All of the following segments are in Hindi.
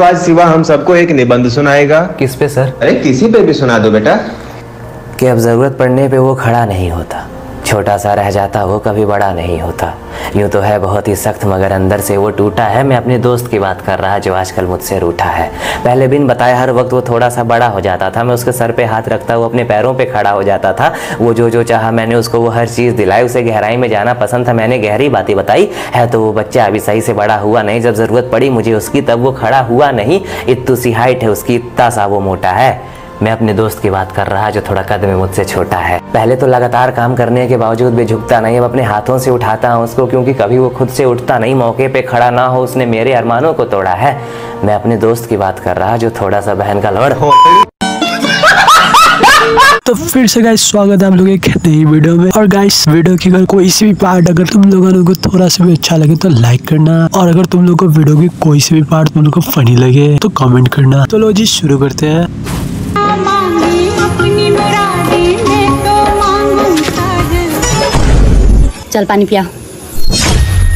तो आज शिवा हम सबको एक निबंध सुनाएगा। किस पे सर? अरे किसी पे भी सुना दो बेटा। कि अब ज़रूरत पड़ने पे वो खड़ा नहीं होता। छोटा सा रह जाता वो कभी बड़ा नहीं होता। यूँ तो है बहुत ही सख्त, मगर अंदर से वो टूटा है। मैं अपने दोस्त की बात कर रहा जो आजकल मुझसे रूठा है। पहले बिन बताए हर वक्त वो थोड़ा सा बड़ा हो जाता था। मैं उसके सर पे हाथ रखता, वो अपने पैरों पे खड़ा हो जाता था। वो जो जो चाहा मैंने उसको, वो हर चीज़ दिलाई। उसे गहराई में जाना पसंद था। मैंने गहरी बातें बताई। है तो वो बच्चा अभी सही से बड़ा हुआ नहीं। जब ज़रूरत पड़ी मुझे उसकी, तब वो खड़ा हुआ नहीं। इतू सी हाइट है उसकी इतना सा वो मोटा है। मैं अपने दोस्त की बात कर रहा जो थोड़ा कद में मुझसे छोटा है। पहले तो लगातार काम करने के बावजूद भी झुकता नहीं, अब अपने हाथों से उठाता हूँ उसको, क्योंकि कभी वो खुद से उठता नहीं, मौके पे खड़ा ना हो, उसने मेरे अरमानों को तोड़ा है। मैं अपने दोस्त की बात कर रहा जो थोड़ा सा बहन का लड़। हो तो फिर से गाइस स्वागत है आप लोग एक नई वीडियो में। और गाइस वीडियो की अगर कोई सी भी पार्ट अगर तुम लोगों को थोड़ा सा भी अच्छा लगे तो लाइक करना। और अगर तुम लोग को वीडियो की कोई सी भी पार्ट तुम लोग को फनी लगे तो कमेंट करना। तो लो जी, शुरू करते हैं। तो चल पानी पिया।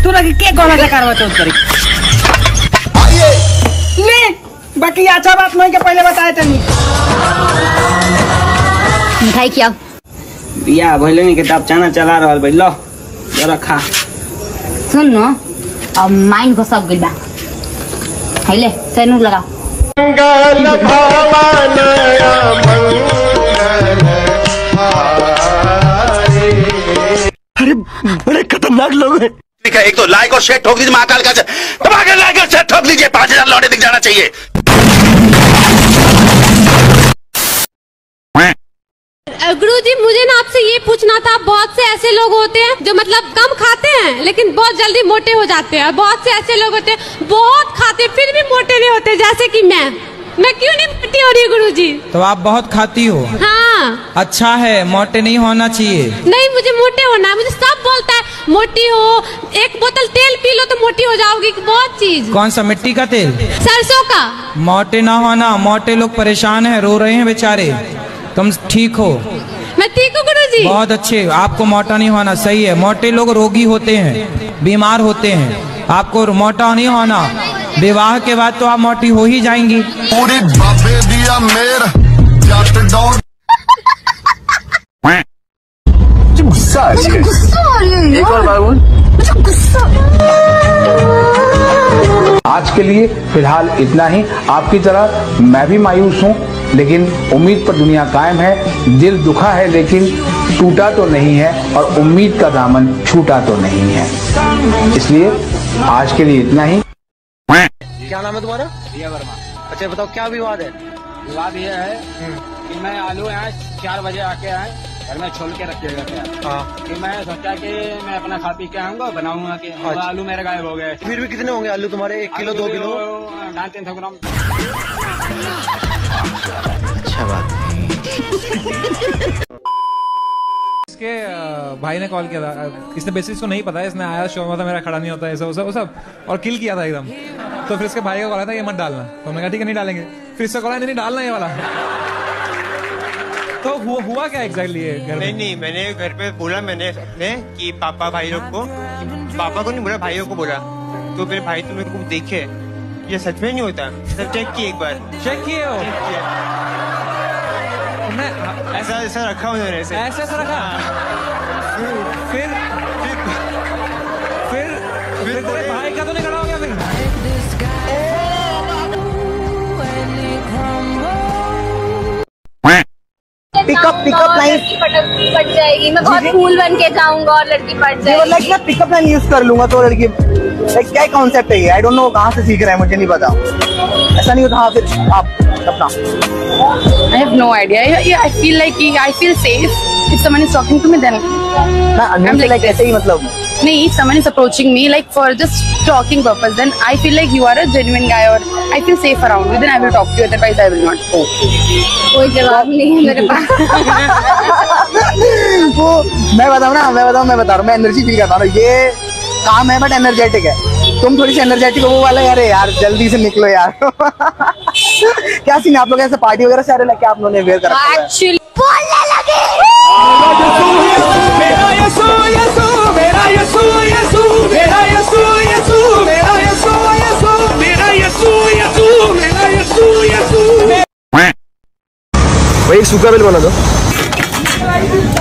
तुला के कोणाचा कारवा चौथ करी। ले बाकी याचा बात नाही के पहिले बताए त्यांनी मिठाई खिया। बिया भइले नि के ताप चाना चला रहल भाई लो जरा खा। सुन न अब माइंड को सब गिल बा। हैले सैनूर लगा। ठीक है एक तो लाइक और शेयर ठोक लीजिए महाकाल का दबा लाइक और शेयर ठोक लीजिए पाँच हज़ार लौटे दिख जाना चाहिए। गुरु जी मुझे ना आपसे ये पूछना था बहुत से ऐसे लोग होते हैं जो मतलब कम खाते हैं लेकिन बहुत जल्दी मोटे हो जाते हैं। और बहुत से ऐसे लोग होते हैं बहुत खाते फिर भी मोटे नहीं होते जैसे कि मैं। मैं क्यों नहीं मोटी हो रही गुरु जी तो आप बहुत खाती हो। हाँ। अच्छा है मोटे नहीं होना चाहिए। नहीं मुझे मोटे होना है मुझे सब बोलता है मोटी हो एक बोतल तेल पी लो तो मोटी हो जाओगी बहुत चीज़। कौन सा मिट्टी का तेल? सरसों का। मोटे ना होना मोटे लोग परेशान है रो रहे हैं बेचारे। तुम ठीक हो। मैं ठीक हूँ गुरु जी बहुत अच्छे आपको मोटा नहीं होना सही है। मोटे लोग रोगी होते हैं बीमार होते हैं। आपको मोटा नहीं होना। विवाह के बाद तो आप मोटी हो ही जाएँगी। पूरी बाबे दिया मेर जट आज के लिए फ़िलहाल इतना ही। आपकी तरह मैं भी मायूस हूँ लेकिन उम्मीद पर दुनिया कायम है। दिल दुखा है लेकिन टूटा तो नहीं है और उम्मीद का दामन छूटा तो नहीं है। इसलिए आज के लिए इतना ही। क्या नाम है तुम्हारा? रिया वर्मा। अच्छा बताओ क्या विवाद है? विवाद ये है कि मैं आलू यहाँ चार बजे आके आए घर में छोल के रखिएगा क्या कि मैं सोचा कि मैं अपना खा पी के आऊँगा बनाऊँगा कि अच्छा। आलू मेरे गायब हो गए। फिर भी कितने होंगे आलू तुम्हारे? एक किलो दो किलो? ढाई तीन सौ ग्राम। इसके भाई ने कॉल किया था। इसने बेसिस को नहीं पता है इसने आया शो में था मेरा खड़ा नहीं होता ऐसा वो सब वो सब और किल किया था एकदम। तो फिर इसके भाई का कॉल आया था ये मत डालना। तो मैंने कहा ठीक है नहीं डालेंगे। फिर इससे कॉल आया, नहीं नहीं डालना ये वाला। तो हुआ, हुआ क्या एग्जैक्टली ये घर नहीं नहीं मैंने घर पे बोला मैंने अपने कि पापा भाई लोग को पापा को नहीं बोला भाइयों को बोला। तो फिर भाई तो मेरे को देखे। ये सच में नहीं होता? सर चेक किए एक बार। चेक किए हो? चेक ऐसा ऐसा रखा उन्होंने ऐसे ऐसा ऐसा रखा? फिर फिर फिर तेरे भाई का तो नहीं खड़ा पिकअप पिकअप लाइन लड़की जाएगी। मैं बहुत कूल बन के जाऊँगा और लड़की पट लाइक मैं पिकअप लाइन यूज़ कर लूँगा तो लड़की लाइक क्या कॉन्सेप्ट है ये? आई डोंट नो कहाँ से सीख रहा है मुझे नहीं पता। ऐसा नहीं होता हाँ फिर आप अपना। I have no idea I feel like I feel safe if someone is talking to me then ना अंदर लाइक ऐसे ही मतलब नहीं someone is approaching me like for just talking purpose then I feel like you are a genuine guy और I feel safe around with I will talk to otherwise I will not go कोई जवाब नहीं है मेरे पास। वो मैं बताऊँ ना मैं बताऊँ मैं बता रहा हूँ मैं एनर्जी फील करता हूँ ये काम है बट एनर्जेटिक है। तुम थोड़ी सी एनर्जेटिक हो वाला यार यार जल्दी से निकलो यार। क्या सीन आप लोग ऐसे पार्टी वगैरह सारे लगे आप लोगों ने वेयर कर एक्चुअली बोलने Oye, su cabello, ¿no?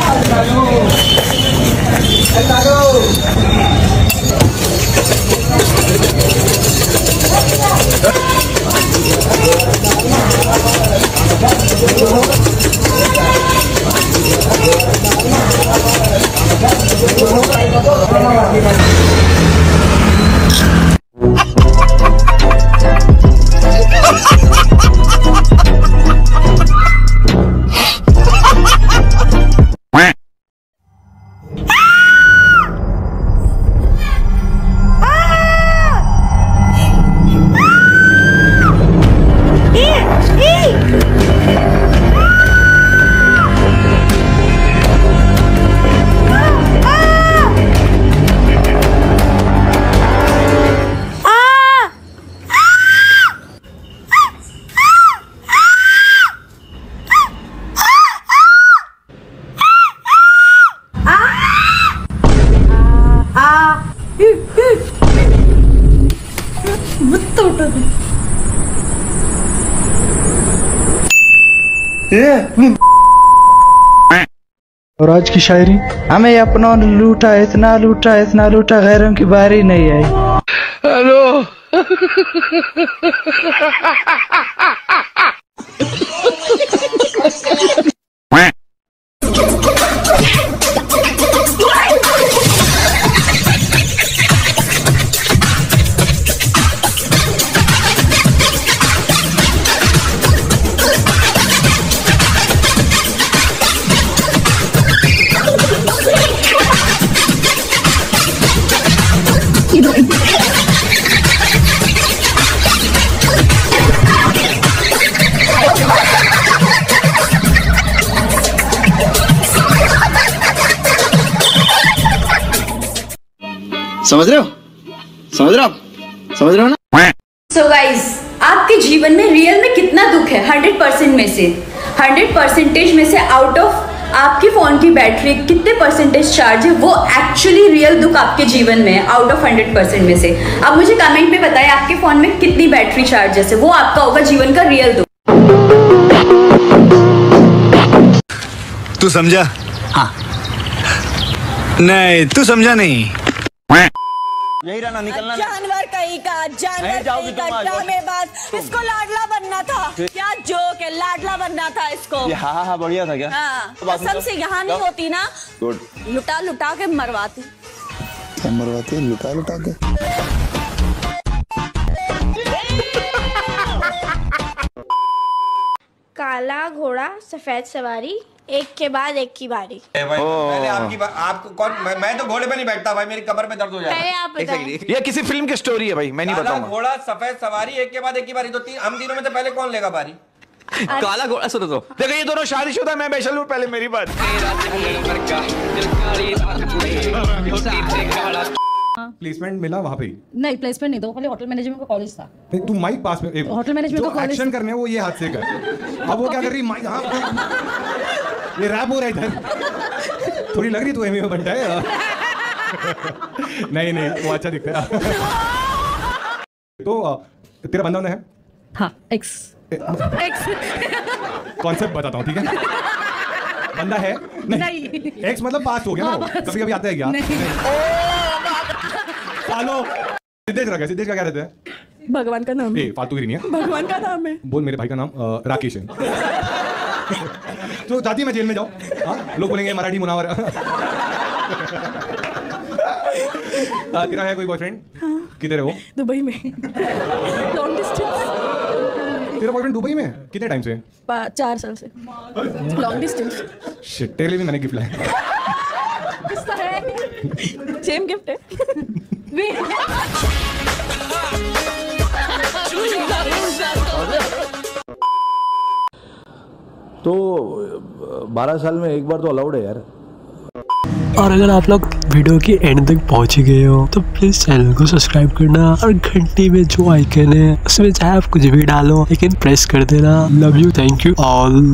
और आज की शायरी? हमें अपना लूटा, इतना लूटा इतना लूटा, गैरों की बारी नहीं आई। हेलो। समझ रहे हो? समझ रहे हो आप? समझ रहे हो ना? सो गाइस आपके जीवन में रियल में कितना दुख है? हंड्रेड परसेंट में से। हंड्रेड परसेंटेज में से आउट ऑफ़ आपके फ़ोन की बैटरी कितने परसेंटेज चार्ज है वो एक्चुअली रियल दुख आपके जीवन में है आउट ऑफ़ हंड्रेड परसेंट में से। अब मुझे कमेंट में बताएँ आपके फ़ोन में कितनी बैटरी चार्जेस है? वो आपका होगा जीवन का रियल दुख। तू समझा? हाँ। नहीं तू समझा नहीं। यही रहना निकलना जानवर कहीं का जानवर कहीं का। ड्रामेबाज इसको लाडला बनना था। क्या जोक है लाडला बनना था इसको। हाँ हाँ बढ़िया था क्या? हाँ तो कसम से यहाँ नहीं होती ना। गुड लुटा लुटा के मरवाती। क्या मरवाते हैं? लुटा लुटा के? काला घोड़ा सफ़ेद सवारी। एक के बाद एक की बारी। ए भाई पहले आपकी बा- आपको कौन मैं, मैं तो घोड़े पे नहीं बैठता भाई मेरी कमर में दर्द हो जाता पहले आप ये किसी फ़िल्म की स्टोरी है भाई मैं नहीं बताऊँगा। घोड़ा सफ़ेद सवारी एक के बाद एक की बारी। तो तीन हम तीनों में से पहले कौन लेगा बारी? काला घोड़ा सुनो तो। देखो ये दोनों शादीशुदा मैं बेशल हूँ पहले मेरी बात। प्लेसमेंट मिला वहाँ पे नहीं प्लेसमेंट नहीं दो खाली होटल मैनेजमेंट का कॉलेज था। तू माइक पास में होटल मैनेजमेंट का कॉलेज- एक्शन करने वो ये हाथ से कर। अब वो क्या कर रही माइक हाँ। ये रैप हो रहा है इधर। थोड़ी लग रही तू एमी में बनता है नहीं नहीं वो अच्छा दिखता है। तो तेरा बंदा है? हाँ एक्स एक्स कॉन्सेप्ट बताता हूँ ठीक है? बंदा है? नहीं। एक्स मतलब पास हो गया ना कभी कभी आता है क्या? सालो सिद्धेश रखा सिद्धेश का क्या रहता है? भगवान का नाम ए फालतू गिरी नहीं है। भगवान का नाम है। बोल मेरे भाई का नाम राकेश है। तो चाहती है मैं जेल में जाऊँ? हाँ? लोग बोलेंगे मराठी मुनावर. तेरा है कोई बॉयफ्रेंड किधर है वो? दुबई में। लॉन्ग डिस्टेंस तेरा बॉयफ्रेंड दुबई में कितने टाइम से? चार साल से। लॉन्ग डिस्टेंस शिट तेरे लिए भी मैंने गिफ्ट लाया। सेम गिफ्ट है। तो बारह साल में एक बार तो अलाउड है यार। और अगर आप लोग वीडियो के एंड तक पहुँच गए हो तो प्लीज़ चैनल को सब्सक्राइब करना और घंटी में जो आइकन है, उसमें चाहे आप कुछ भी डालो, लेकिन प्रेस कर देना। Love you thank you all